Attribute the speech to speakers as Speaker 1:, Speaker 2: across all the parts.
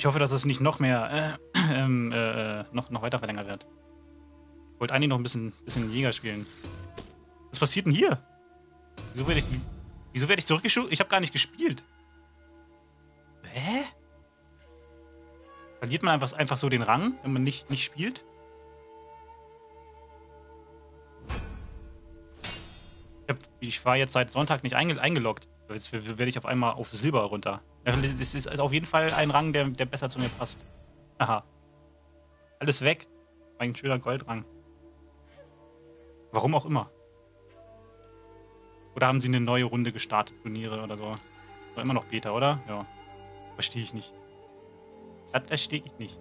Speaker 1: Ich hoffe, dass es nicht noch mehr, äh, ähm, äh, noch, noch weiter verlängert wird. Ich wollte eigentlich noch ein bisschen, bisschen Jäger spielen. Was passiert denn hier? Wieso werde ich, wieso werde ich zurückgeschoben? Ich habe gar nicht gespielt. Hä? Verliert man einfach, einfach so den Rang, wenn man nicht, nicht spielt? Ich, war jetzt seit Sonntag nicht einge eingeloggt. Jetzt werde ich auf einmal auf Silber runter. Das ist auf jeden Fall ein Rang, der, der besser zu mir passt. Aha. Alles weg. Ein schöner Goldrang. Warum auch immer. Oder haben sie eine neue Runde gestartet, Turniere oder so? War immer noch Beta, oder? Ja. Verstehe ich nicht. Das verstehe ich nicht.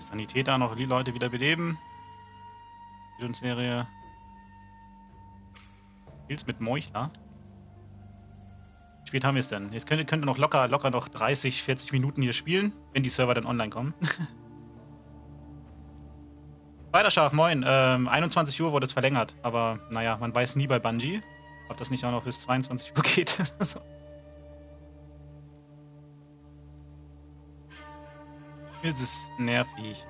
Speaker 1: Sanitäter noch die Leute wieder beleben. Serie. Spielst mit Meuchler. Wie spät haben wir es denn? Jetzt könnte, könnte noch locker, locker noch 30, 40 Minuten hier spielen, wenn die Server dann online kommen. Weiter scharf, moin. Ähm, 21 Uhr wurde es verlängert, aber naja, man weiß nie bei Bungie, ob das nicht auch noch bis 22 Uhr geht. so. Es ist nervig.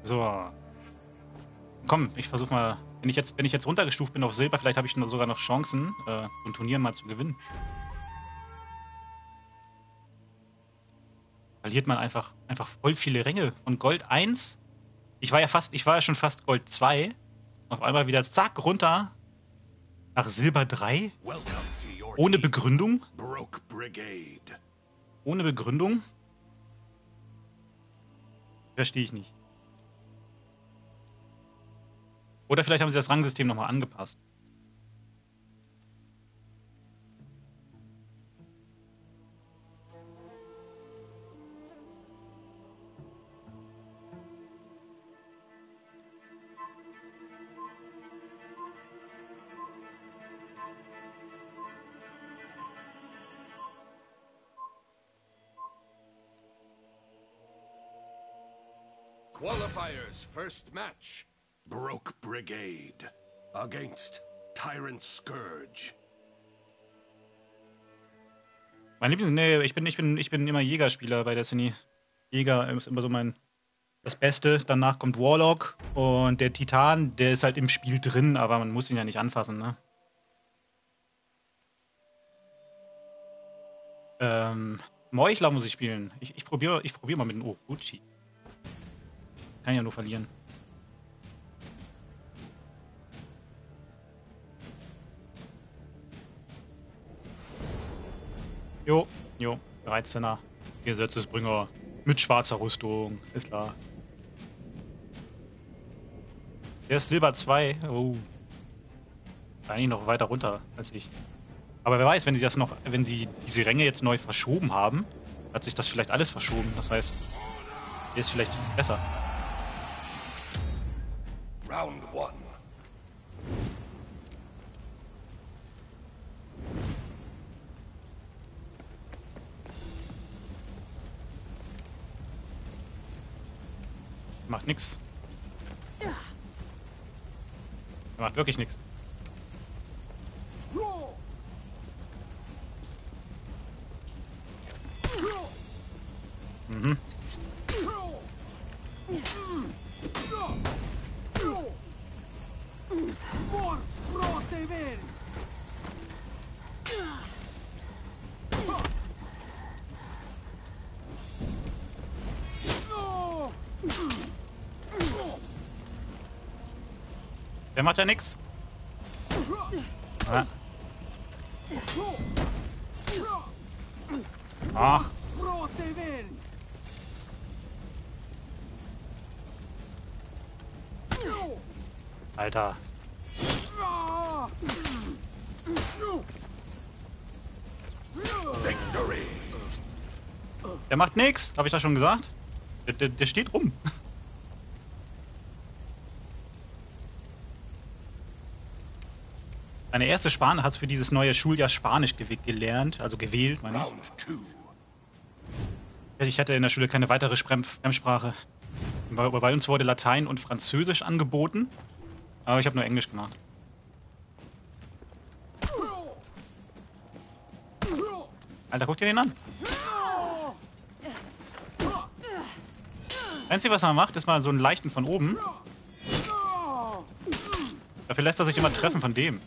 Speaker 1: So. Komm, ich versuche mal. Wenn ich, jetzt, wenn ich jetzt runtergestuft bin auf Silber, vielleicht habe ich sogar noch Chancen, äh, so ein Turnier mal zu gewinnen. Verliert man einfach, einfach voll viele Ränge. Von Gold 1. Ich war ja fast, ich war ja schon fast Gold 2. Auf einmal wieder zack runter. Nach Silber 3. Ohne Begründung. Ohne Begründung. Verstehe ich nicht. Oder vielleicht haben sie das Rangsystem nochmal angepasst.
Speaker 2: Qualifiers first match. Broke Brigade against Tyrant Scourge.
Speaker 1: Mein Lieblings, nee, ich bin, ich bin, ich bin immer Jägerspieler bei Destiny. Jäger ist immer so mein das Beste. Danach kommt Warlock und der Titan, der ist halt im Spiel drin, aber man muss ihn ja nicht anfassen, ne? Ähm, Meuchler muss ich spielen. Ich, ich probiere ich probier mal mit dem Uchi. Kann ja nur verlieren. Jo, jo, 13er. Gesetzesbringer. Mit schwarzer Rüstung, ist klar. Der ist Silber 2. Oh. Eigentlich noch weiter runter als ich. Aber wer weiß, wenn sie das noch, wenn sie diese Ränge jetzt neu verschoben haben, hat sich das vielleicht alles verschoben. Das heißt, der ist vielleicht besser. Macht wirklich nichts. Der macht ja. Ja. Ach. Alter. Der macht nix, habe ich das schon gesagt? Der, der, der steht rum. Deine erste Spanisch hast für dieses neue Schuljahr Spanisch gelernt, also gewählt, meine ich. Ich hatte in der Schule keine weitere Fremdsprache. Bei uns wurde Latein und Französisch angeboten, aber ich habe nur Englisch gemacht. Alter, guck dir den an. Einzige, was er macht, ist mal so einen leichten von oben. Dafür lässt er sich immer treffen von dem.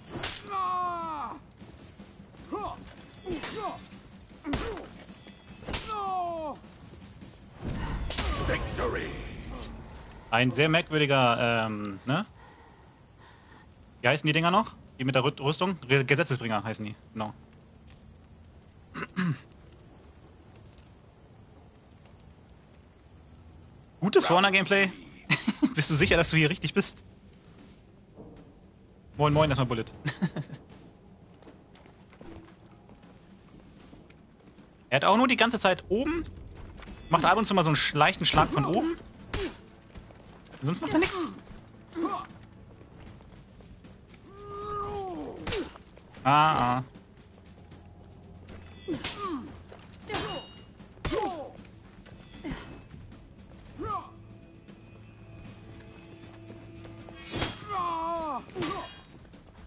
Speaker 1: Ein sehr merkwürdiger, ähm, ne? Wie heißen die Dinger noch? Die mit der Rü- Rüstung? Gesetzesbringer heißen die, genau. Gutes Fauna-Gameplay. bist du sicher, dass du hier richtig bist? Moin moin, erstmal Bullet. er hat auch nur die ganze Zeit oben. Macht ab und zu mal so einen leichten Schlag von oben. Sonst macht er nichts. Ah, ah.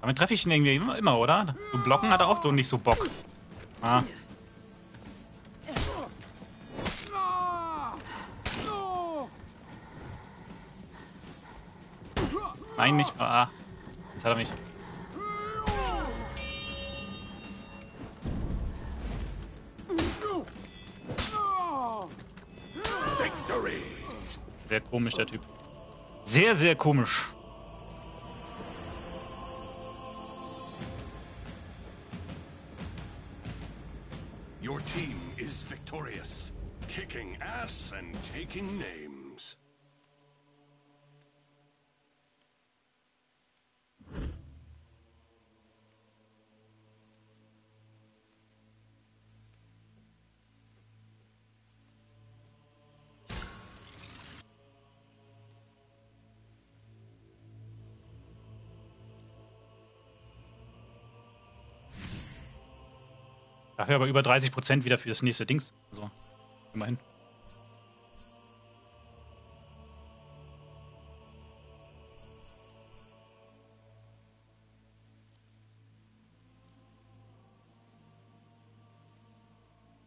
Speaker 1: Damit treffe ich ihn irgendwie immer, oder? So blocken hat er auch so nicht so Bock. Ah. Nein, nicht. Ah. Jetzt hat er mich. Sehr komisch, der Typ. Sehr, sehr komisch. Dafür aber über 30% wieder für das nächste Dings. Also, immerhin.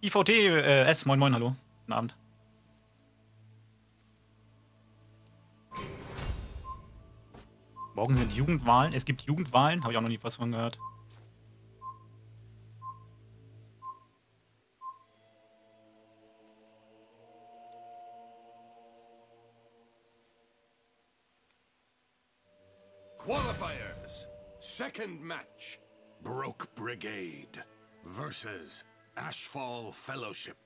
Speaker 1: IVT äh, S, moin moin, hallo. Guten Abend. Morgen sind Jugendwahlen. Es gibt Jugendwahlen, habe ich auch noch nie was von gehört.
Speaker 2: Second match. Broke Brigade versus Ashfall Fellowship.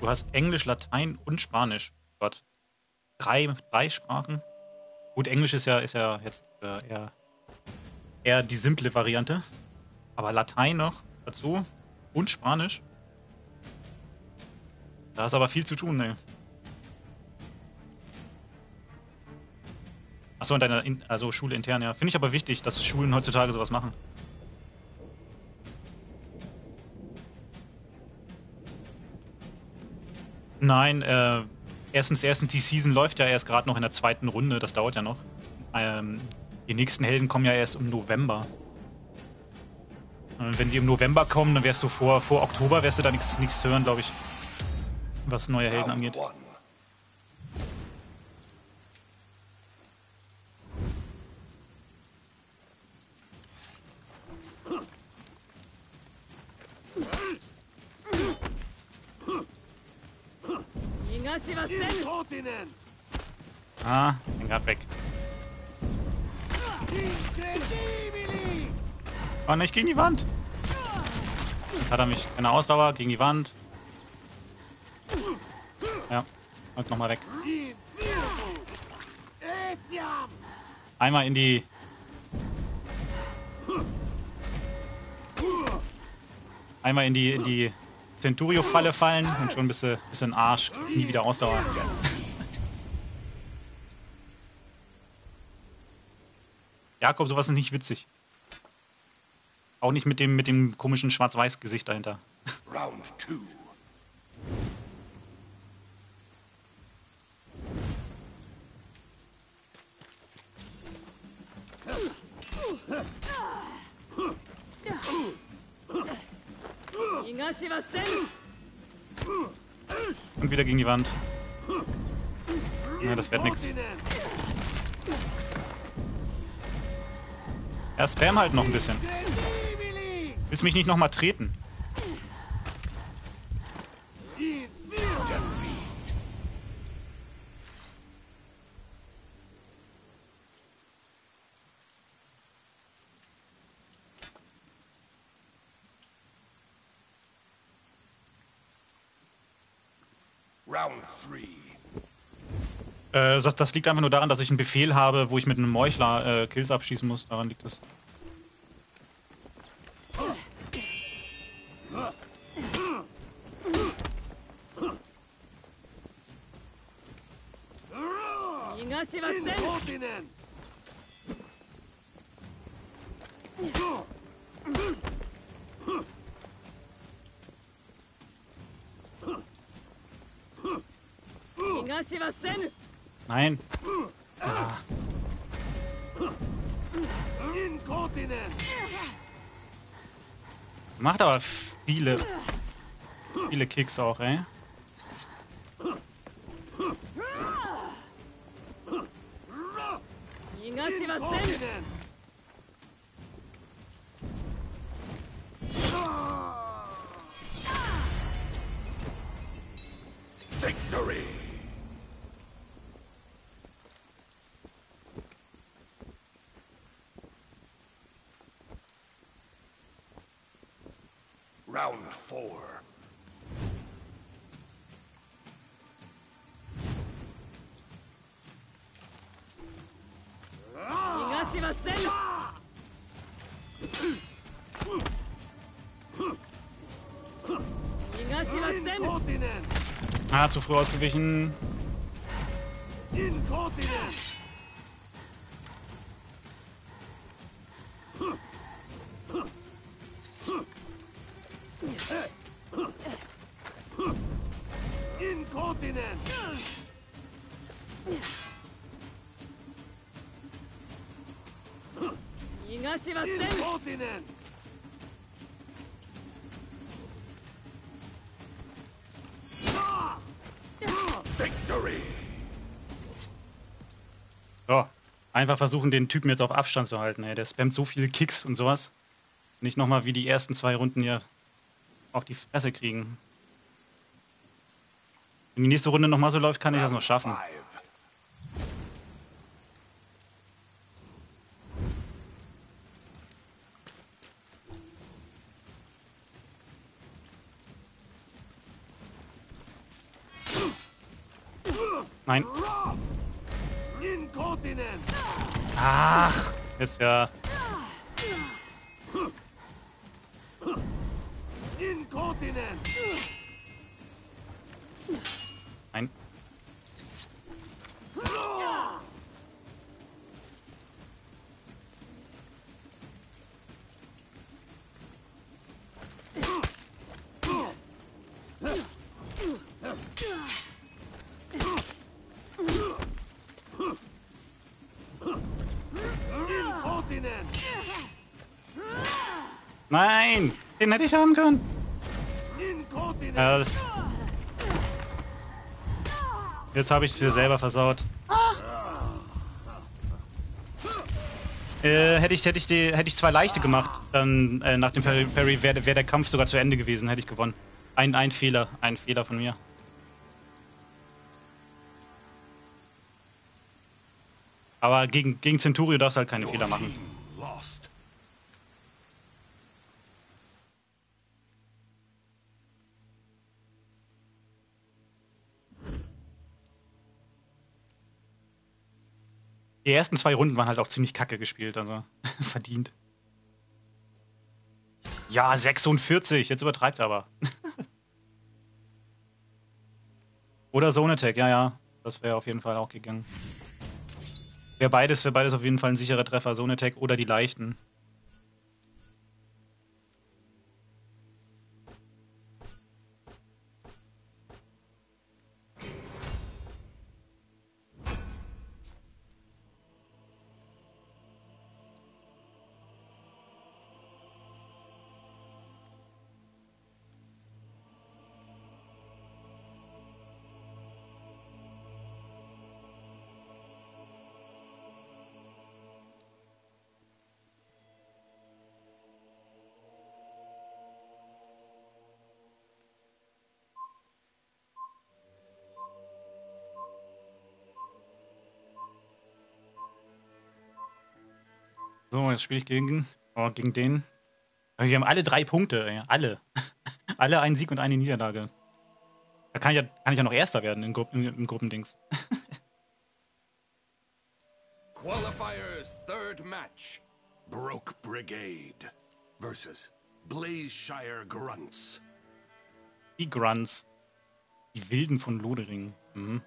Speaker 1: Du hast Englisch, Latein und Spanisch. Gott. Drei, drei Sprachen. Gut, Englisch ist ja, ist ja jetzt äh, eher, eher die simple Variante. Aber Latein noch dazu und Spanisch. Da ist aber viel zu tun, ne? Achso, in deiner in, also Schule intern, ja. Finde ich aber wichtig, dass Schulen heutzutage sowas machen. Nein, äh, erstens, erstens, die Season läuft ja erst gerade noch in der zweiten Runde, das dauert ja noch. Ähm, die nächsten Helden kommen ja erst im November. Und wenn die im November kommen, dann wärst du vor, vor Oktober, wärst du da nichts hören, glaube ich. Was neue Helden angeht. Ah, bin grad weg. Oh nicht gegen die Wand. Jetzt hat er mich in der Ausdauer gegen die Wand. Ja, und nochmal weg. Einmal in die... Einmal in die, in die Centurio-Falle fallen und schon bist du, bist du ein Arsch. Ist nie wieder Ausdauer. Jakob, sowas ist nicht witzig. Auch nicht mit dem, mit dem komischen Schwarz-Weiß-Gesicht dahinter.
Speaker 2: Round two.
Speaker 1: Und wieder gegen die Wand. Ja, das wird nix. Ja, spam halt noch ein bisschen. Willst mich nicht nochmal treten?
Speaker 2: Round three.
Speaker 1: Äh, das, das liegt einfach nur daran, dass ich einen Befehl habe, wo ich mit einem Meuchler äh, Kills abschießen muss. Daran liegt es. Nein. Macht aber viele, viele Kicks auch, ey. Ah, zu früh ausgewichen.
Speaker 2: Victory!
Speaker 1: Einfach versuchen, den Typen jetzt auf Abstand zu halten, ey. Der spammt so viele Kicks und sowas. Nicht nochmal wie die ersten zwei Runden hier auf die Fresse kriegen. Wenn die nächste Runde nochmal so läuft, kann ich das noch schaffen. Ach, jetzt ja. Nein! Den hätte ich haben können. Ja, Jetzt habe ich es mir selber versaut. Äh, hätte ich, hätte ich, die, hätte ich zwei leichte gemacht, dann äh, nach dem Parry, Parry wäre wär der Kampf sogar zu Ende gewesen, hätte ich gewonnen. Ein, ein Fehler, ein Fehler von mir. Aber gegen, gegen Centurio darfst du halt keine Fehler machen. Die ersten zwei Runden waren halt auch ziemlich kacke gespielt, also verdient. Ja, 46, jetzt übertreibt er aber. Oder Zone Attack, ja, ja. Das wäre auf jeden Fall auch gegangen. Wäre beides, wäre beides auf jeden Fall ein sicherer Treffer, Zone Attack oder die leichten. So, jetzt spiele ich gegen, oh, gegen den. Wir haben alle drei Punkte, ey. alle. alle einen Sieg und eine Niederlage. Da kann ich ja, kann ich ja noch Erster werden im, Gru im, im Gruppendings.
Speaker 2: Qualifiers third match. Broke Brigade versus Blazeshire Grunts.
Speaker 1: Die Grunts. Die Wilden von Lodering. Mhm.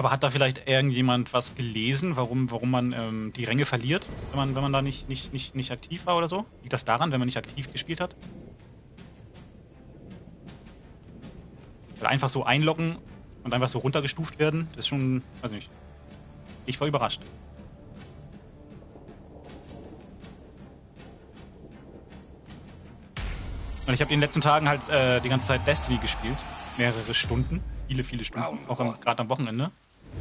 Speaker 1: Aber hat da vielleicht irgendjemand was gelesen, warum, warum man ähm, die Ränge verliert, wenn man, wenn man da nicht, nicht, nicht, nicht aktiv war oder so? Liegt das daran, wenn man nicht aktiv gespielt hat? Weil einfach so einloggen und einfach so runtergestuft werden, das ist schon, weiß nicht. Ich war überrascht. Und ich habe in den letzten Tagen halt äh, die ganze Zeit Destiny gespielt. Mehrere Stunden. Viele, viele Stunden. Auch gerade am Wochenende.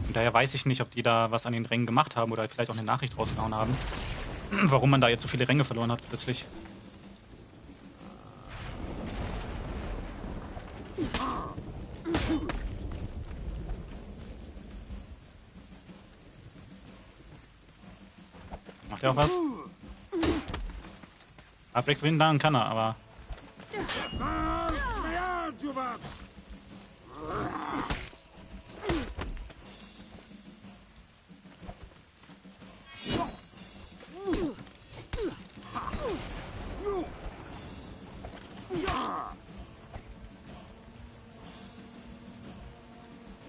Speaker 1: Und daher weiß ich nicht, ob die da was an den Rängen gemacht haben oder vielleicht auch eine Nachricht rausgehauen haben. Warum man da jetzt so viele Ränge verloren hat plötzlich. Macht er auch was? Abreck dann kann er, aber.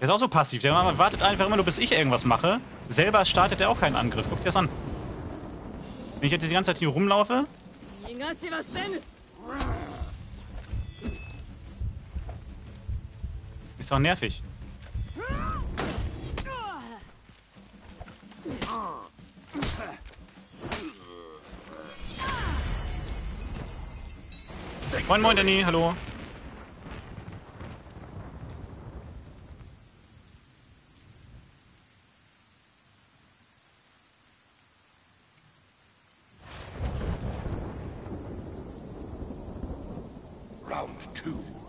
Speaker 1: Der ist auch so passiv. Der wartet einfach immer nur, bis ich irgendwas mache. Selber startet er auch keinen Angriff. Guck dir das an. Wenn ich jetzt die ganze Zeit hier rumlaufe. Ist doch nervig. Moin, moin, Danny, hallo. Na.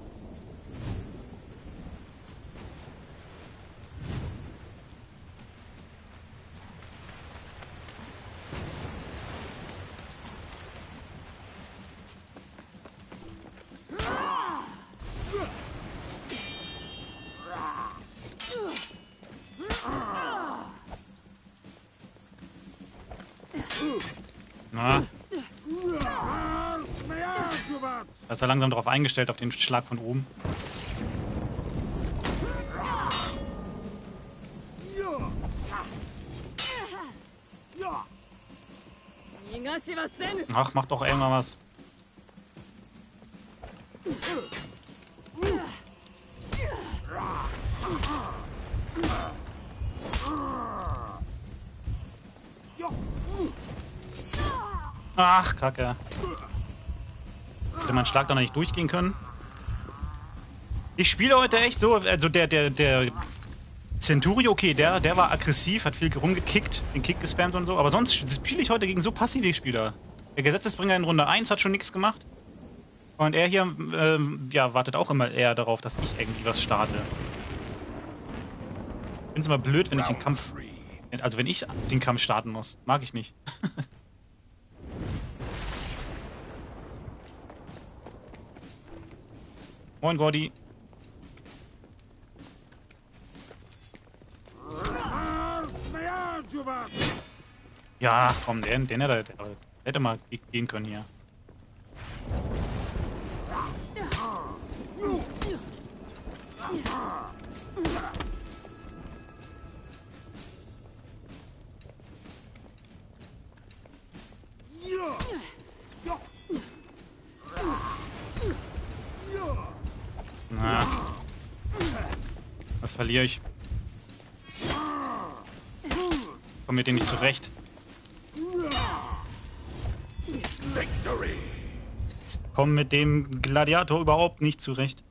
Speaker 1: Er langsam darauf eingestellt, auf den Schlag von oben. Ach, mach doch irgendwann was. Ach, Kacke. Hätte mein Schlag doch noch nicht durchgehen können. Ich spiele heute echt so, also der, der, der Centuri, okay, der, der war aggressiv, hat viel rumgekickt, den Kick gespammt und so, aber sonst spiele ich heute gegen so passive Spieler. Der Gesetzesbringer in Runde 1 hat schon nichts gemacht. Und er hier, ähm, ja, wartet auch immer eher darauf, dass ich irgendwie was starte. Ich finde es immer blöd, wenn ich den Kampf, also wenn ich den Kampf starten muss. Mag ich nicht. Moin, Gordy. Ja, komm, den, den hätte, der hätte mal gehen können hier. Verliere ich? Komm mit dem nicht zurecht. Komm mit dem Gladiator überhaupt nicht zurecht.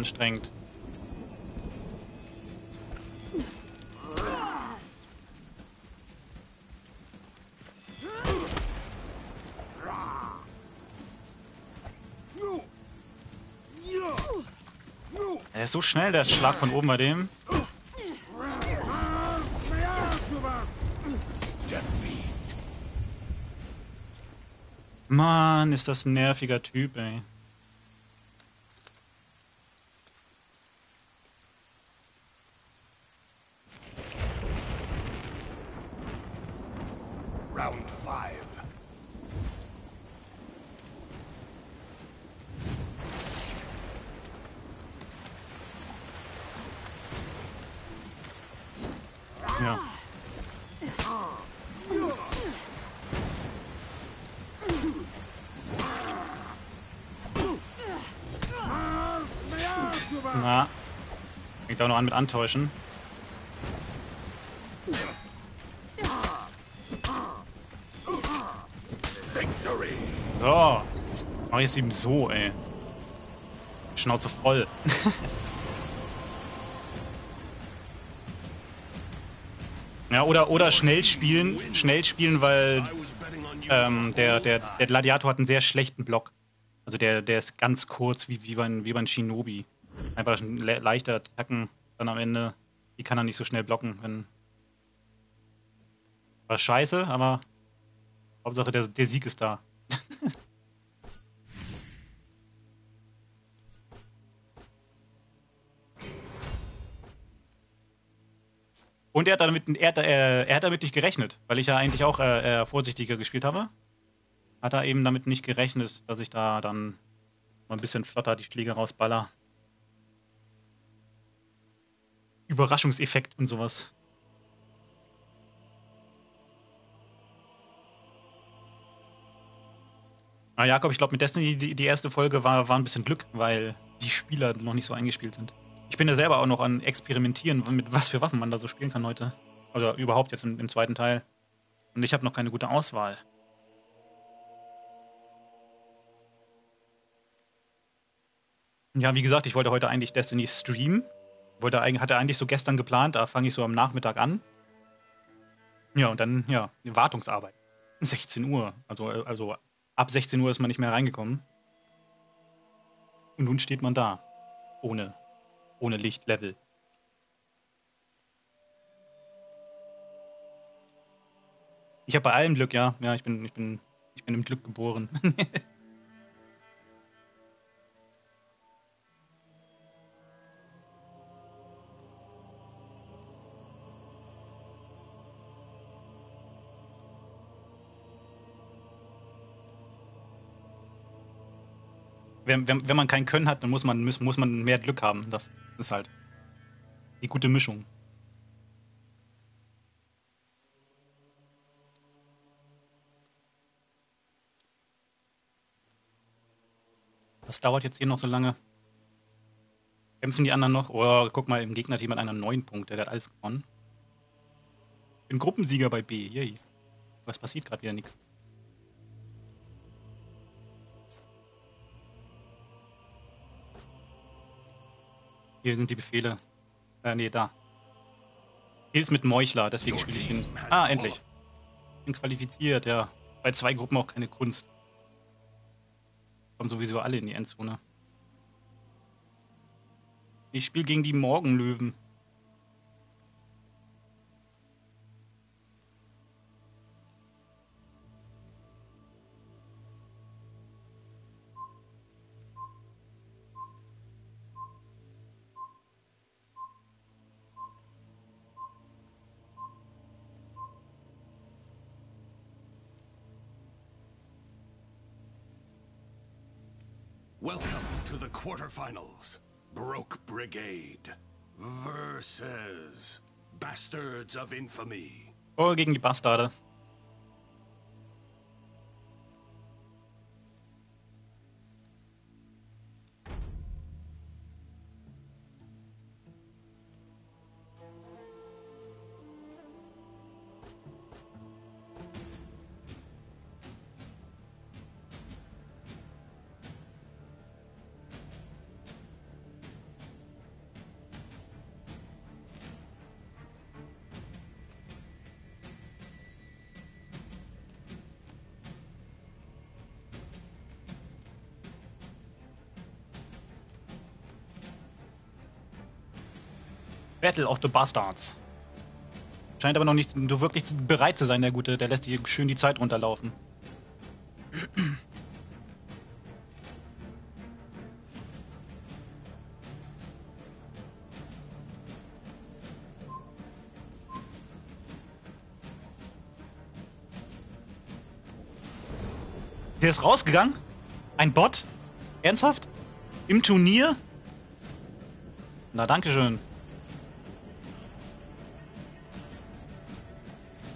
Speaker 1: Anstrengend. Er ist so schnell, der Schlag von oben bei dem. Mann, ist das ein nerviger Typ, ey.
Speaker 2: Round five.
Speaker 1: Ja. Na. Fängt auch noch an mit Antäuschen. So. Mach ich es ihm so, ey. Schnauze voll. ja, oder, oder schnell spielen. Schnell spielen, weil ähm, der, der, der Gladiator hat einen sehr schlechten Block. Also der, der ist ganz kurz, wie, wie, beim, wie beim Shinobi. Einfach ein le leichter Attacken dann am Ende. Die kann er nicht so schnell blocken. Wenn... War scheiße, aber Hauptsache der, der Sieg ist da. Und er hat damit, er, hat- äh, er hat damit nicht gerechnet, weil ich ja eigentlich auch äh, äh, vorsichtiger gespielt habe. Hat er eben damit nicht gerechnet, dass ich da dann mal ein bisschen flotter die Schläge rausballer. Überraschungseffekt und sowas. Na, Jakob, ich glaube, mit Destiny, die, die erste Folge war, war ein bisschen Glück, weil die Spieler noch nicht so eingespielt sind. Ich bin ja selber auch noch an Experimentieren, mit was für Waffen man da so spielen kann heute. Oder überhaupt jetzt im, im zweiten Teil. Und ich habe noch keine gute Auswahl. Ja, wie gesagt, ich wollte heute eigentlich Destiny streamen. Wollte, eigentlich- hatte eigentlich so gestern geplant, da fange ich so am Nachmittag an. Ja, und dann, ja, Wartungsarbeit. 16 Uhr. Also, also ab 16 Uhr ist man nicht mehr reingekommen. Und nun steht man da. Ohne, ohne Lichtlevel. Ich habe bei allem Glück, ja. Ja, ich bin, ich bin, ich bin im Glück geboren. wenn, wenn, wenn man kein Können hat, dann muss man, muss, muss man mehr Glück haben. Das ist halt die gute Mischung. Was dauert jetzt hier noch so lange? Kämpfen die anderen noch? Oh, guck mal, im Gegner hat jemand einen neun Punkte, der hat alles gewonnen. Bin Gruppensieger bei B, yay. Was passiert gerade wieder nichts. Hier sind die Befehle. Äh, nee, da. Kills mit Meuchler, deswegen spiele ich ihn. Ah, endlich. Bin qualifiziert, ja. Bei zwei Gruppen auch keine Kunst. Kommen sowieso alle in die Endzone. Ich spiele gegen die Morgenlöwen.
Speaker 2: Quarterfinals. Broke Brigade versus Bastards of Infamy.
Speaker 1: Oh, gegen die Bastarde. Battle of the Bastards. Scheint aber noch nicht wirklich bereit zu sein, der Gute. Der lässt hier schön die Zeit runterlaufen. Der ist rausgegangen? Ein Bot? Ernsthaft? Im Turnier? Na, dankeschön.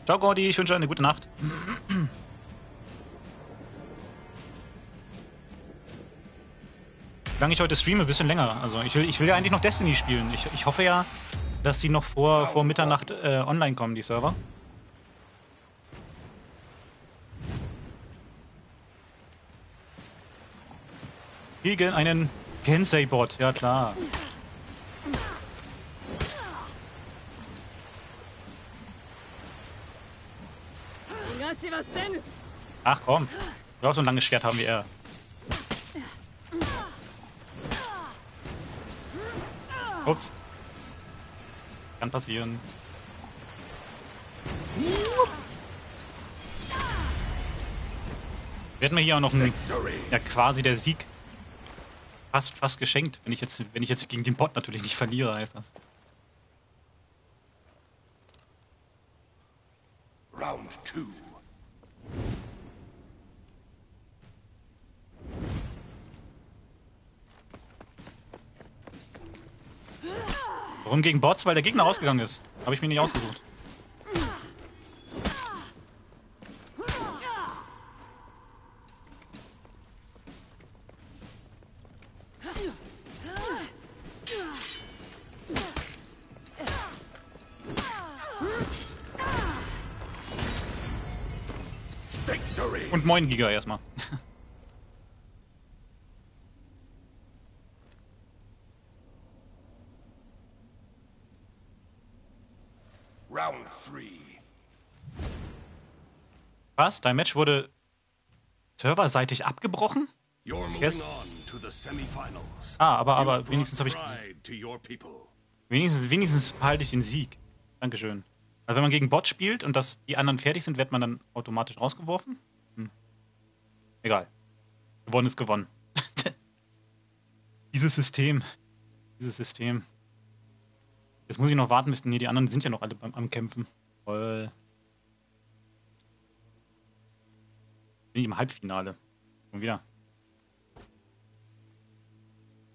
Speaker 1: Ciao, Gordy. Ich wünsche eine gute Nacht. Wie lange ich heute streame? Ein bisschen länger. Also ich will, ich will ja eigentlich noch Destiny spielen. Ich, ich hoffe ja, dass sie noch vor, vor Mitternacht äh, online kommen, die Server. Gegen einen Gensei-Bot, ja klar. Ach komm, du auch so ein langes Schwert haben wie er. Ups. Kann passieren. Wird mir hier auch noch ein, ja quasi der Sieg fast fast geschenkt, wenn ich jetzt wenn ich jetzt gegen den Bot natürlich nicht verliere, heißt das.
Speaker 2: Round two.
Speaker 1: Warum gegen Bots? Weil der Gegner ausgegangen ist. Habe ich mir nicht ausgesucht. Und moin Giga erstmal.
Speaker 2: Round three.
Speaker 1: Was? Dein Match wurde serverseitig abgebrochen? Yes. Ah, aber, aber wenigstens habe ich wenigstens wenigstens behalte ich den Sieg. Dankeschön. Also wenn man gegen Bot spielt und dass die anderen fertig sind, wird man dann automatisch rausgeworfen? Hm. Egal. Gewonnen ist gewonnen. Dieses System. Dieses System. Jetzt muss ich noch warten, bis nee, die anderen sind ja noch alle beim, am Kämpfen. Voll. Bin ich im Halbfinale. Schon wieder.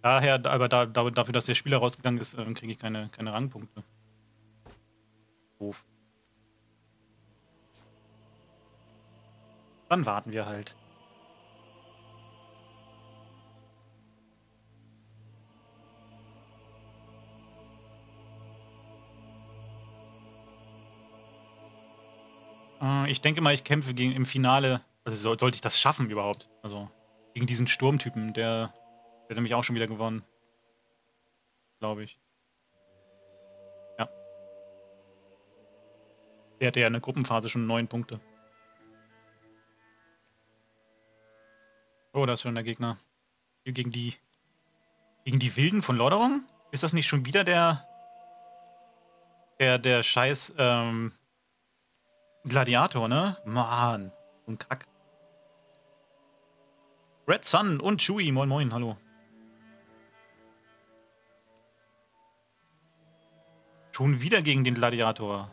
Speaker 1: Daher, aber da, da, dafür, dass der Spieler rausgegangen ist, ähm, kriege ich keine, keine Rangpunkte. Doof. Dann warten wir halt. Äh, ich denke mal, ich kämpfe gegen im Finale. Also soll, sollte ich das schaffen überhaupt? Also gegen diesen Sturmtypen, der, der hat nämlich auch schon wieder gewonnen. Glaube ich. Ja. Der hatte ja in der Gruppenphase schon neun Punkte. Oh, da ist schon der Gegner. Gegen die. Gegen die Wilden von Lordaeron? Ist das nicht schon wieder der. Der, der scheiß ähm, Gladiator, ne? Mann, so ein Kack. Red Sun und Chewie, moin moin, hallo. Schon wieder gegen den Gladiator.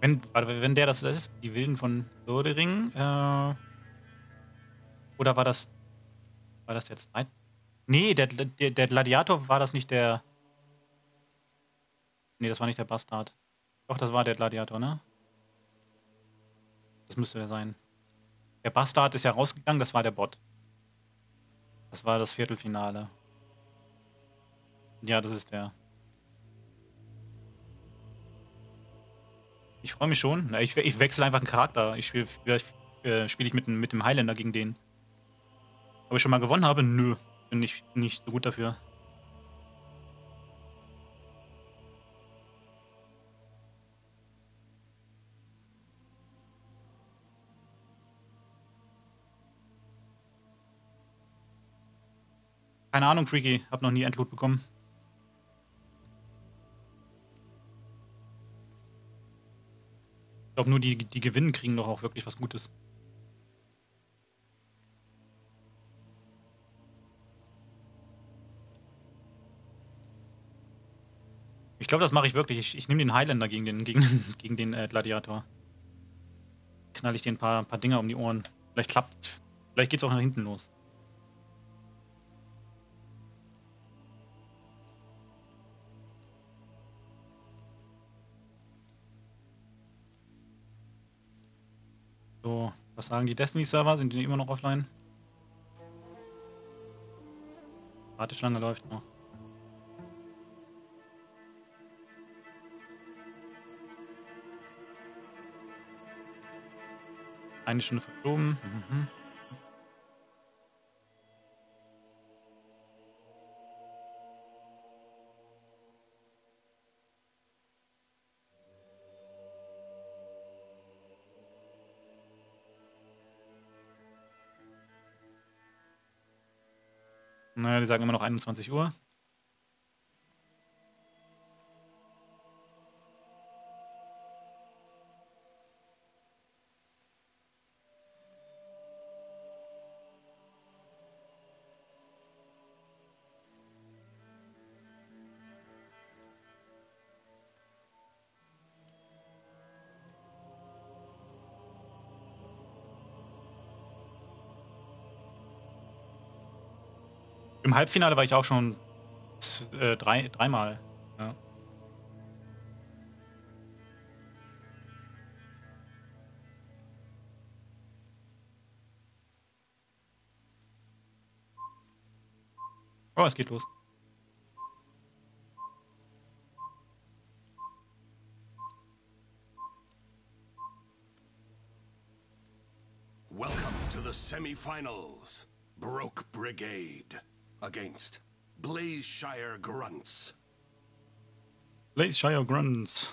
Speaker 1: Wenn, wenn der das ist, die Wilden von Lodering, äh, oder war das, war das der zweite? Nee, der, der, der Gladiator war das nicht der, nee, das war nicht der Bastard. Doch, das war der Gladiator, ne? Das müsste der sein. Der Bastard ist ja rausgegangen, das war der Bot. Das war das Viertelfinale. Ja, das ist der. Ich freue mich schon. Ich, ich wechsle einfach einen Charakter. Ich spiele äh, spiel ich mit, mit dem Highlander gegen den. Ob ich schon mal gewonnen habe? Nö. Bin ich nicht so gut dafür. Keine Ahnung, Freaky. Hab noch nie Endloot bekommen. Ich glaube, nur die, die gewinnen, kriegen doch auch wirklich was Gutes. Ich glaube, das mache ich wirklich. Ich, ich nehme den Highlander gegen den, gegen, gegen den äh, Gladiator. Knall ich den ein paar, paar Dinger um die Ohren. Vielleicht klappt. Vielleicht geht's auch nach hinten los. Was sagen die Destiny-Server? Sind die immer noch offline? Warteschlange läuft noch. Eine Stunde verflogen. Mhm. Naja, die sagen immer noch 21 Uhr. Halbfinale war ich auch schon äh, drei, dreimal. Ja. Oh, es geht los.
Speaker 2: Welcome to the semifinals, Broke Brigade against Blazeshire Grunts.
Speaker 1: Blazeshire Grunts.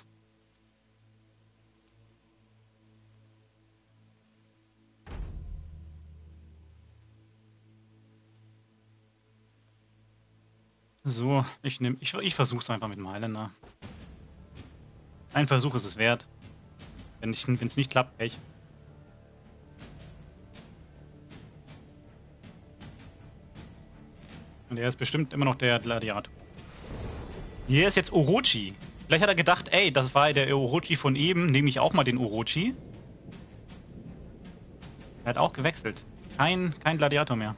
Speaker 1: So, ich nehme, ich, ich es einfach mit dem Highlander. Ein Versuch ist es wert. Wenn es nicht klappt, Pech. Und er ist bestimmt immer noch der Gladiator. Hier ist jetzt Orochi. Vielleicht hat er gedacht, ey, das war der Orochi von eben, nehme ich auch mal den Orochi. Er hat auch gewechselt. Kein, kein Gladiator mehr.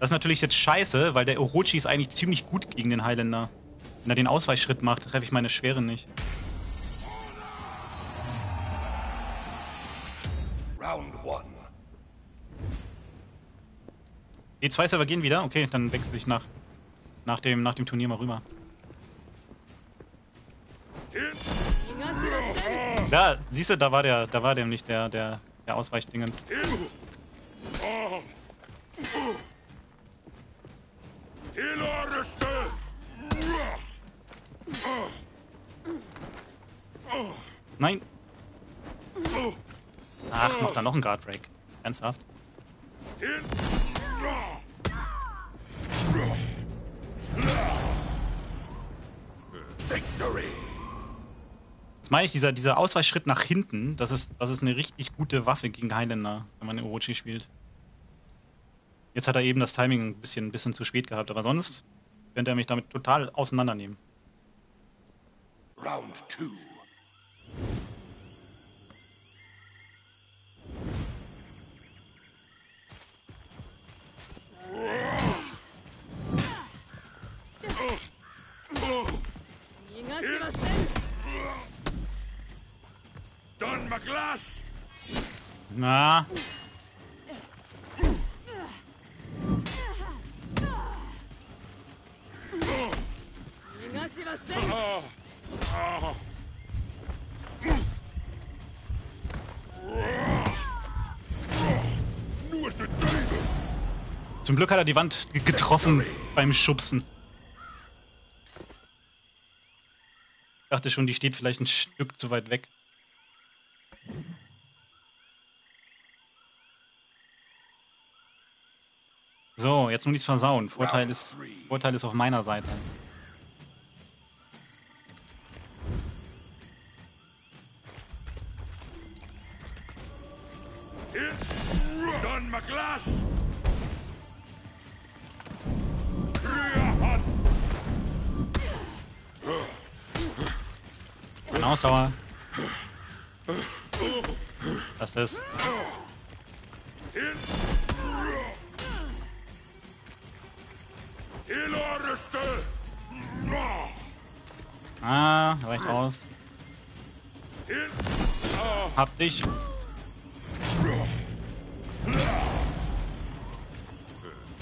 Speaker 1: Das ist natürlich jetzt scheiße, weil der Orochi ist eigentlich ziemlich gut gegen den Highlander. Wenn er den Ausweichschritt macht, treffe ich meine Schwere nicht. Die zwei Server gehen wieder? Okay, dann wechsle ich nach, nach, dem, nach dem Turnier mal rüber. Da, siehst du, da war der, da war nicht der, der, der Ausweichdingens. Nein. Ach, macht da noch ein Guard Break. Ernsthaft? Das meine ich, dieser, dieser Ausweichschritt nach hinten, das ist, das ist eine richtig gute Waffe gegen Highlander, wenn man Orochi spielt. Jetzt hat er eben das Timing ein bisschen, ein bisschen zu spät gehabt, aber sonst könnte er mich damit total auseinandernehmen. Round two.
Speaker 2: Don McGlass!
Speaker 1: Na, zum Glück hat er die Wand getroffen beim Schubsen. Ich dachte schon, die steht vielleicht ein Stück zu weit weg. So, jetzt nur nichts versauen. Vorteil ist, Vorteil ist auf meiner Seite.
Speaker 2: Don McGlass! Kryahan!
Speaker 1: Ausdauer. Ist.
Speaker 2: Iloriste!
Speaker 1: Ah, reicht aus. Hab dich.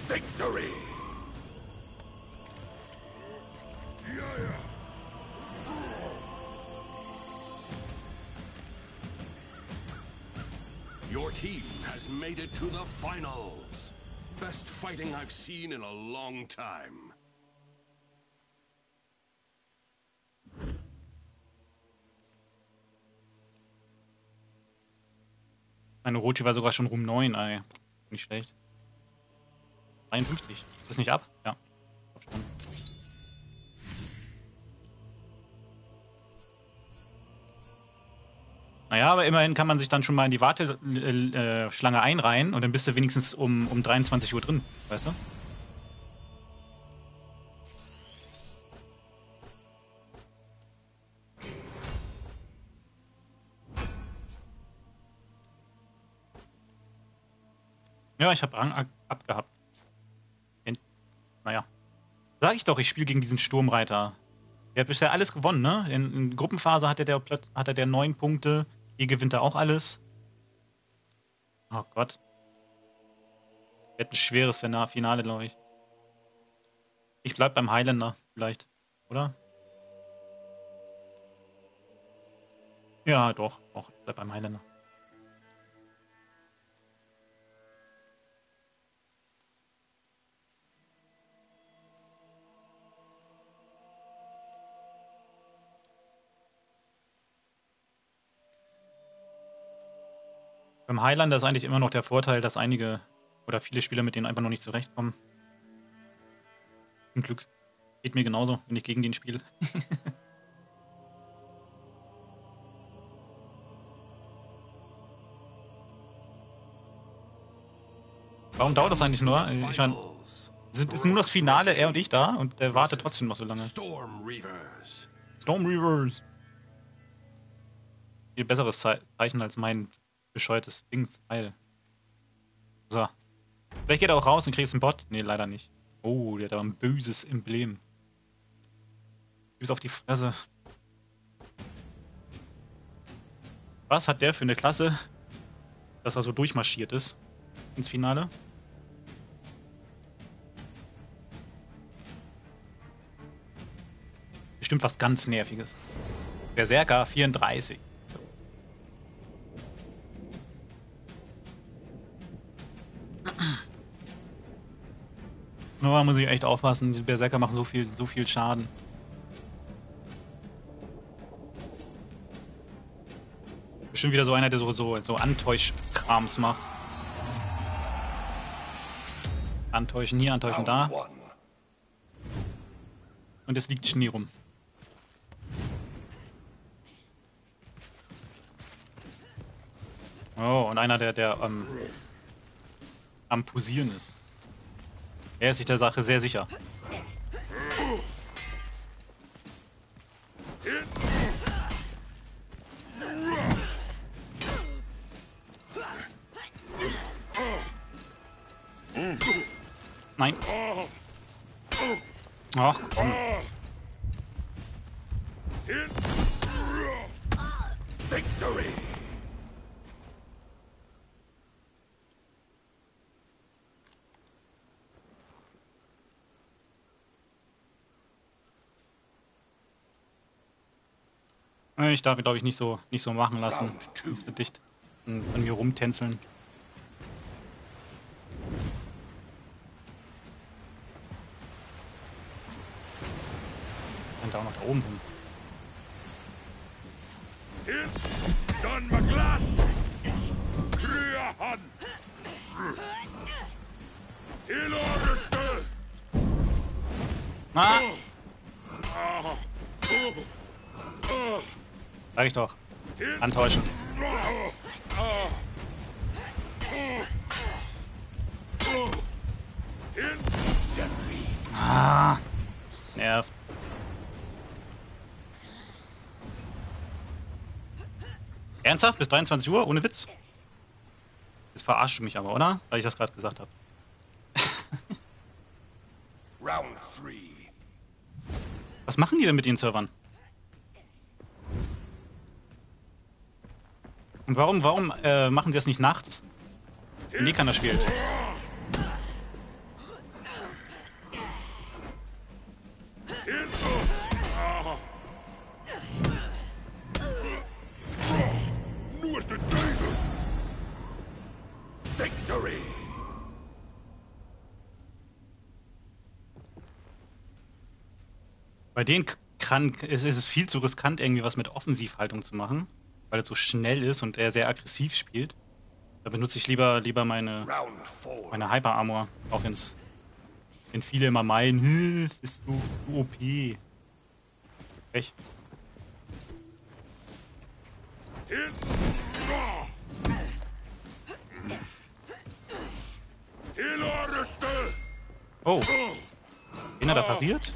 Speaker 2: Victory! It to the finals. Best fighting I've seen in a long time.
Speaker 1: Meine Rochi war sogar schon Rum 9, ey. Nicht schlecht. 53. Ist das nicht ab? Ja. Naja, aber immerhin kann man sich dann schon mal in die Warteschlange Schlange einreihen und dann bist du wenigstens um, um 23 Uhr drin, weißt du? Ja, ich habe Rang ab- abgehabt. Naja. Sag ich doch, ich spiele gegen diesen Sturmreiter. Der hat bisher alles gewonnen, ne? In, in Gruppenphase hatte der, hatte der neun Punkte. Hier gewinnt er auch alles. Oh Gott. Wird ein schweres Fina- Finale, glaube ich. Ich bleib beim Highlander, vielleicht. Oder? Ja, doch. Auch. Ich bleib beim Highlander. Beim Highlander ist eigentlich immer noch der Vorteil, dass einige oder viele Spieler mit denen einfach noch nicht zurechtkommen. Zum Glück. Geht mir genauso, wenn ich gegen den spiele. Warum dauert das eigentlich nur? Ich meine, sind, ist nur das Finale, er und ich da und der wartet trotzdem noch so lange.
Speaker 2: Storm Reavers.
Speaker 1: Storm Reavers. Viel besseres Ze- Zeichen als mein bescheuertes Dingsteil. So. Vielleicht geht er auch raus und kriegst einen Bot. Nee, leider nicht. Oh, der hat aber ein böses Emblem. Bis auf die Fresse. Was hat der für eine Klasse, dass er so durchmarschiert ist ins Finale? Bestimmt was ganz Nerviges. Berserker 34. Nur da muss ich echt aufpassen, die Berserker machen so viel, so viel Schaden. Bestimmt wieder so einer, der so, so, so Antäusch-Krams macht. Antäuschen hier, antäuschen da. Und es liegt Schnee rum. Oh, und einer, der, der ähm, am Posieren ist. Er ist sich der Sache sehr sicher. Nein. Ach komm. Ich darf, glaube ich, nicht so, nicht so machen lassen. Nicht dicht an an mir rumtänzeln. Und auch noch da oben hin.
Speaker 2: In Don McGlass! Kriahan! Iloriste!
Speaker 1: Ah! Sag ich doch. Antäuschen. Ah! Nervt. Ernsthaft? Bis 23 Uhr? Ohne Witz? Jetzt verarscht du mich aber, oder? Weil ich das gerade gesagt habe.
Speaker 2: Round three.
Speaker 1: Was machen die denn mit den Servern? Und warum, warum äh, machen sie das nicht nachts? Wenn keiner spielt. Bei denen kann, ist, ist es viel zu riskant, irgendwie was mit Offensivhaltung zu machen, weil er so schnell ist und er sehr aggressiv spielt. Da benutze ich lieber, lieber meine, meine Hyper Armor, auch wenn's, wenn viele immer meinen, "Hm, es ist so, so OP.
Speaker 2: Iloriste!
Speaker 1: Oh, den hat er pariert?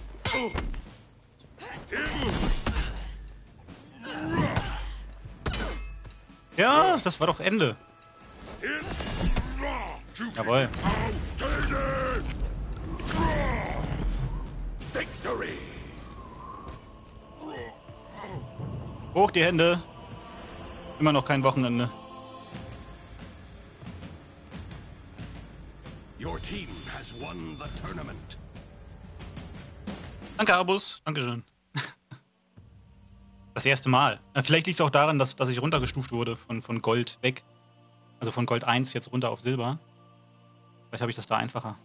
Speaker 1: Ja, das war doch Ende. Jawohl. Hoch die Hände. Immer noch kein Wochenende.
Speaker 2: Your team has won the tournament.
Speaker 1: Danke, Abus. Dankeschön. Das erste Mal. Äh, Vielleicht liegt es auch daran, dass, dass ich runtergestuft wurde von, von Gold weg. Also von Gold 1 jetzt runter auf Silber. Vielleicht habe ich das da einfacher.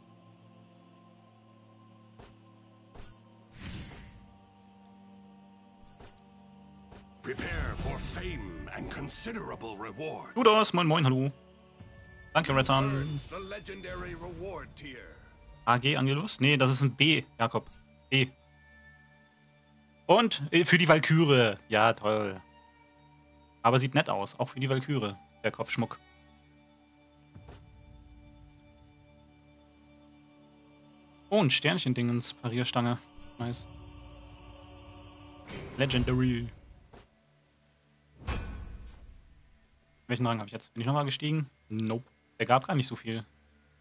Speaker 2: Prepare for fame and considerable reward.
Speaker 1: Ludos, moin moin, hallo. Danke, Retan. AG Angelus? Nee, das ist ein B, Jakob. B. Und äh, für die Valkyrie. Ja, toll. Aber sieht nett aus, auch für die Valkyrie. Der Kopfschmuck. Oh, ein Sternchen-Dingens, Parierstange. Nice. Legendary. Welchen Rang habe ich jetzt? Bin ich nochmal gestiegen? Nope. Der gab gar nicht so viel.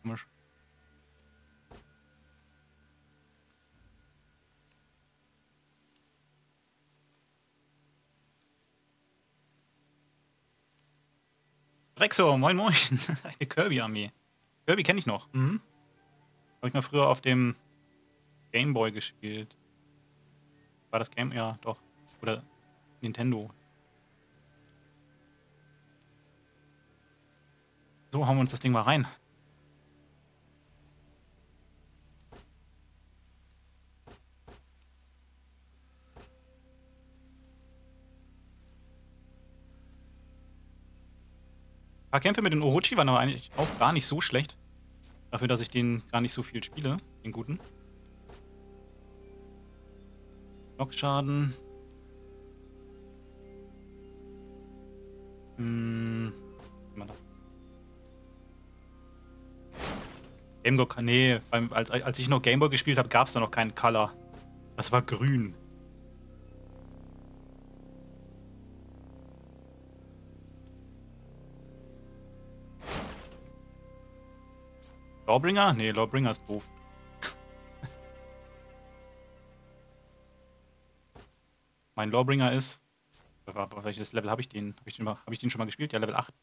Speaker 1: Komisch. Rexo, moin moin. Eine Kirby-Armee. Kirby kenne ich noch. Mhm. Habe ich mal früher auf dem Game Boy gespielt. War das Game? Ja, doch. Oder Nintendo. So, hauen wir uns das Ding mal rein. Ein paar Kämpfe mit den Orochi waren aber eigentlich auch gar nicht so schlecht. Dafür, dass ich den gar nicht so viel spiele, den guten. Lockschaden. Hm. Gameboy, nee, als, als ich noch Gameboy gespielt habe, gab es da noch keinen Color. Das war grün. Lawbringer? Nee, Lawbringer ist doof. mein Lawbringer ist. Welches Level habe ich den? Habe ich, den hab ich den schon mal gespielt? Ja, Level 8.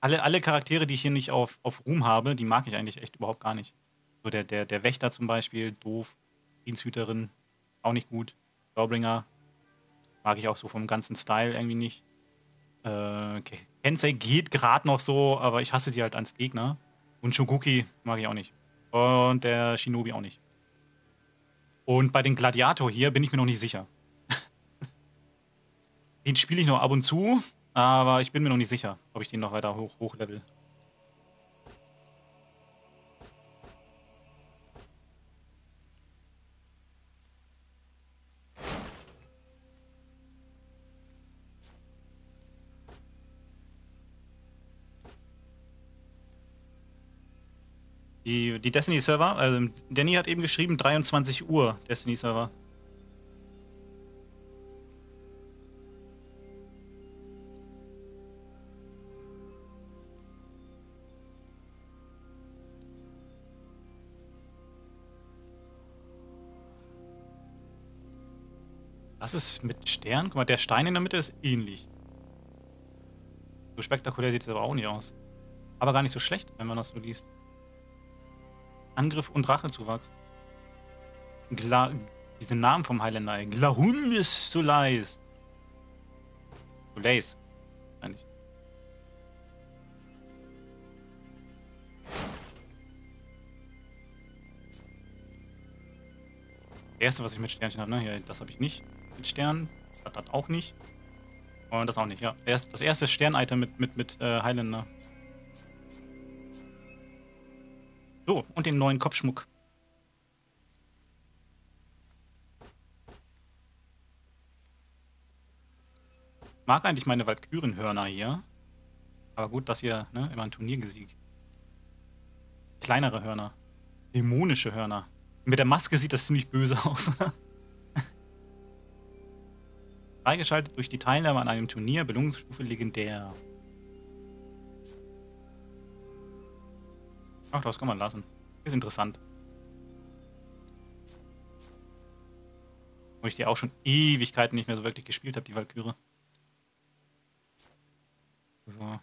Speaker 1: Alle, alle Charaktere, die ich hier nicht auf, auf Ruhm habe, die mag ich eigentlich echt überhaupt gar nicht. So der, der, der Wächter zum Beispiel, doof. Diensthüterin, auch nicht gut. Lawbringer, mag ich auch so vom ganzen Style irgendwie nicht. Äh, Kensei geht gerade noch so, aber ich hasse sie halt als Gegner. Und Shoguki mag ich auch nicht. Und der Shinobi auch nicht. Und bei den Gladiator hier bin ich mir noch nicht sicher. den spiele ich noch ab und zu, aber ich bin mir noch nicht sicher, ob ich den noch weiter hoch, hochlevel. Die, die Destiny-Server, also Danny hat eben geschrieben 23 Uhr Destiny-Server. Was ist mit Stern? Guck mal, der Stein in der Mitte ist ähnlich. So spektakulär sieht es aber auch nicht aus. Aber gar nicht so schlecht, wenn man das so liest. Angriff und Rachezuwachs. Gla diese Namen vom Highlander. Glahundes Soleis. Soleis. Eigentlich. Das erste, was ich mit Sternchen habe, ne? Hier, das habe ich nicht mit Sternen. Das hat auch nicht. Und das auch nicht, ja. Das erste Stern-Item mit, mit, mit äh, Highlander. So, und den neuen Kopfschmuck. Mag eigentlich meine Walkürenhörner hier. Aber gut, dass ihr ne, immer ein Turnier gesiegt. Kleinere Hörner. Dämonische Hörner. Mit der Maske sieht das ziemlich böse aus? Freigeschaltet durch die Teilnahme an einem Turnier, Belohnungsstufe legendär. Ach, das kann man lassen. Ist interessant. Wo ich die auch schon Ewigkeiten nicht mehr so wirklich gespielt habe, die Valkyrie. So.